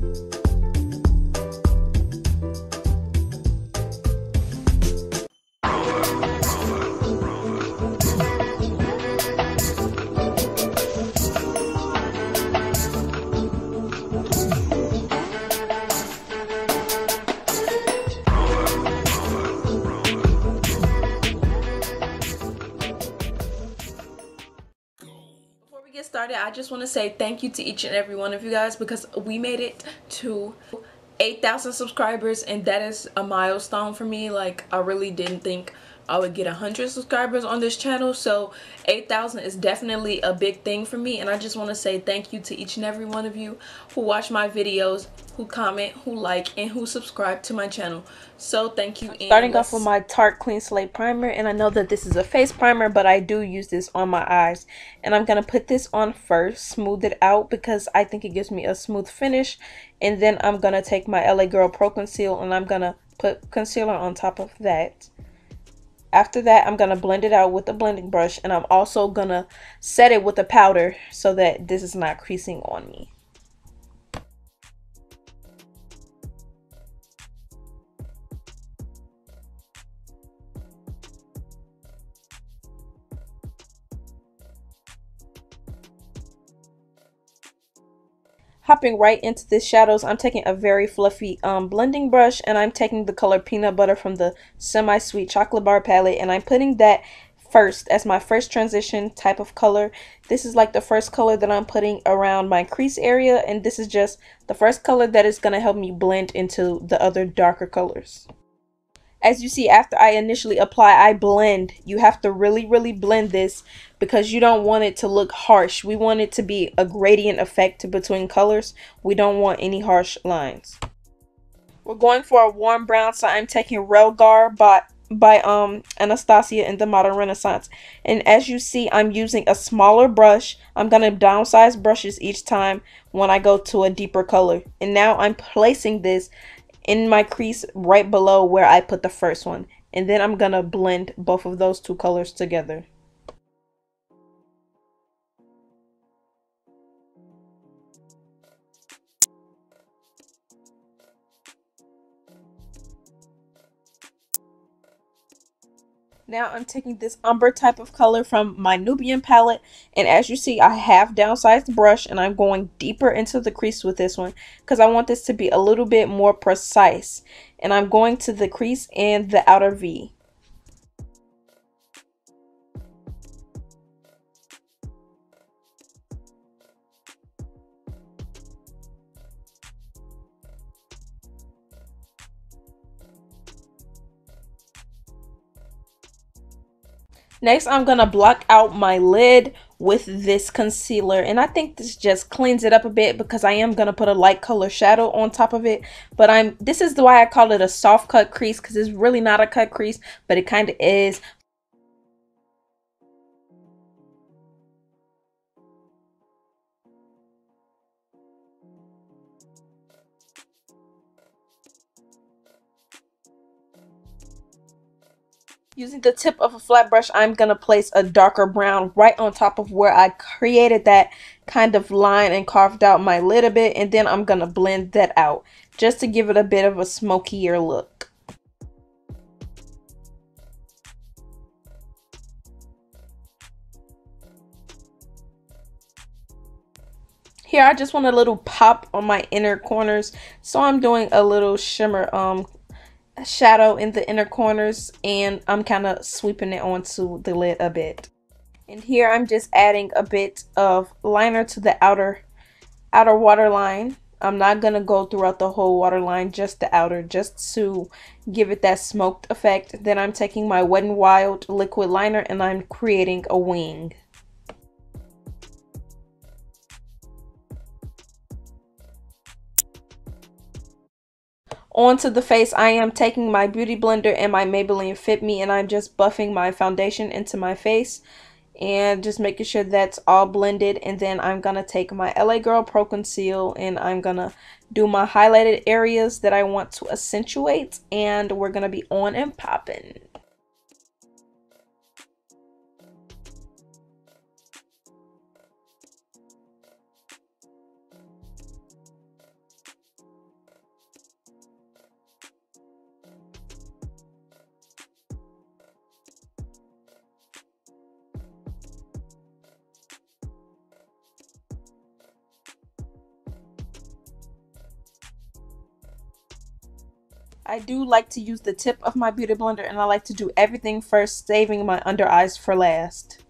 get i just want to say thank you to each and every one of you guys because we made it to 8,000 subscribers and that is a milestone for me. Like I really didn't think I would get 100 subscribers on this channel so 8,000 is definitely a big thing for me and I just want to say thank you to each and every one of you who watch my videos who comment who like and who subscribe to my channel. So thank you starting off with my Tarte Clean Slate Primer and I know that this is a face primer but I do use this on my eyes. And I'm gonna put this on first smooth it out because I think it gives me a smooth finish. And then I'm gonna take my LA Girl Pro Conceal and I'm gonna put concealer on top of that after that I'm gonna blend it out with a blending brush and I'm also gonna set it with a powder so that this is not creasing on me hopping right into the shadows i'm taking a very fluffy um, blending brush and i'm taking the color peanut butter from the semi-sweet chocolate bar palette and i'm putting that first as my first transition type of color. This is like the first color that i'm putting around my crease area and this is just the first color that is going to help me blend into the other darker colors as you see after I initially apply I blend. You have to really really blend this because you don't want it to look harsh. We want it to be a gradient effect between colors. We don't want any harsh lines. We're going for a warm brown so I'm taking Realgar by by um Anastasia in the Modern Renaissance. And as you see I'm using a smaller brush. I'm gonna downsize brushes each time when I go to a deeper color. And now I'm placing this in my crease right below where I put the first one. And then I'm going to blend both of those two colors together. Now I'm taking this umber type of color from my Nubian palette. And as you see, I have downsized the brush and I'm going deeper into the crease with this one because I want this to be a little bit more precise. And I'm going to the crease and the outer V. Next, I'm going to block out my lid with this concealer. And I think this just cleans it up a bit because I am going to put a light color shadow on top of it. But I'm this is the why I call it a soft cut crease because it's really not a cut crease, but it kind of is. Using the tip of a flat brush, I'm going to place a darker brown right on top of where I created that kind of line and carved out my lid a bit. And then I'm going to blend that out just to give it a bit of a smokier look. Here, I just want a little pop on my inner corners. So I'm doing a little shimmer um shadow in the inner corners and I'm kind of sweeping it onto the lid a bit. And here I'm just adding a bit of liner to the outer outer waterline. I'm not going to go throughout the whole waterline, just the outer, just to give it that smoked effect. Then I'm taking my Wet n Wild liquid liner and I'm creating a wing. Onto the face, I am taking my Beauty Blender and my Maybelline Fit Me and I'm just buffing my foundation into my face and just making sure that's all blended and then I'm to take my LA Girl Pro Conceal and I'm to do my highlighted areas that I want to accentuate and we're to be on and popping. I do like to use the tip of my beauty blender and I like to do everything first, saving my under eyes for last.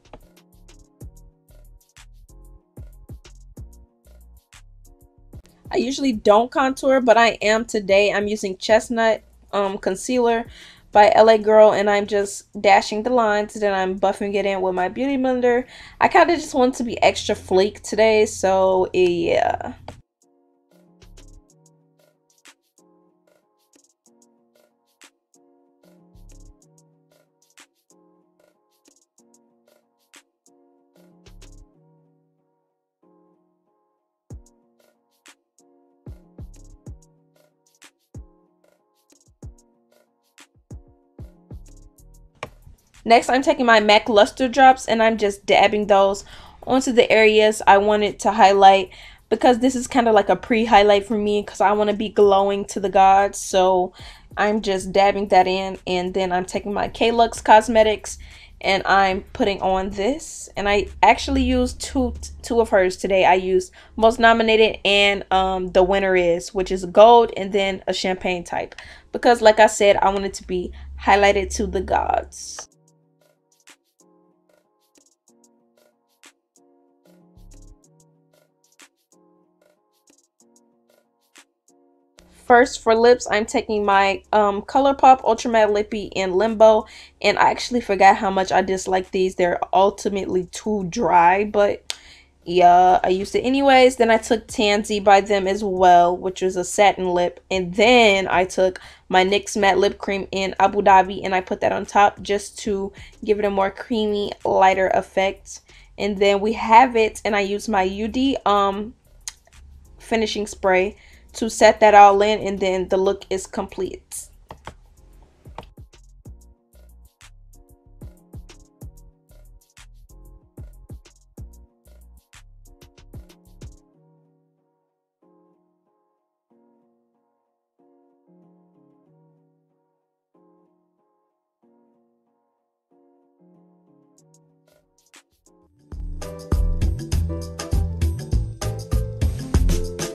I usually don't contour, but I am today. I'm using Chestnut um, Concealer by LA Girl and I'm just dashing the lines then I'm buffing it in with my beauty blender. I kind of just want to be extra fleek today so yeah. Next, I'm taking my MAC Lustre Drops and I'm just dabbing those onto the areas I wanted to highlight because this is kind of like a pre-highlight for me because I want to be glowing to the gods. So I'm just dabbing that in and then I'm taking my Kaylux Cosmetics and I'm putting on this and I actually used two two of hers today. I used most nominated and um the winner is which is gold and then a champagne type because like I said I wanted to be highlighted to the gods. First, for lips, I'm taking my um, ColourPop Ultra Matte Lippy in Limbo. And I actually forgot how much I dislike these. They're ultimately too dry, but yeah, I used it anyways. Then I took Tansy by them as well, which was a satin lip. And then I took my NYX Matte Lip Cream in Abu Dhabi and I put that on top just to give it a more creamy, lighter effect. And then we have it and I use my UD um finishing spray to set that all in and then the look is complete.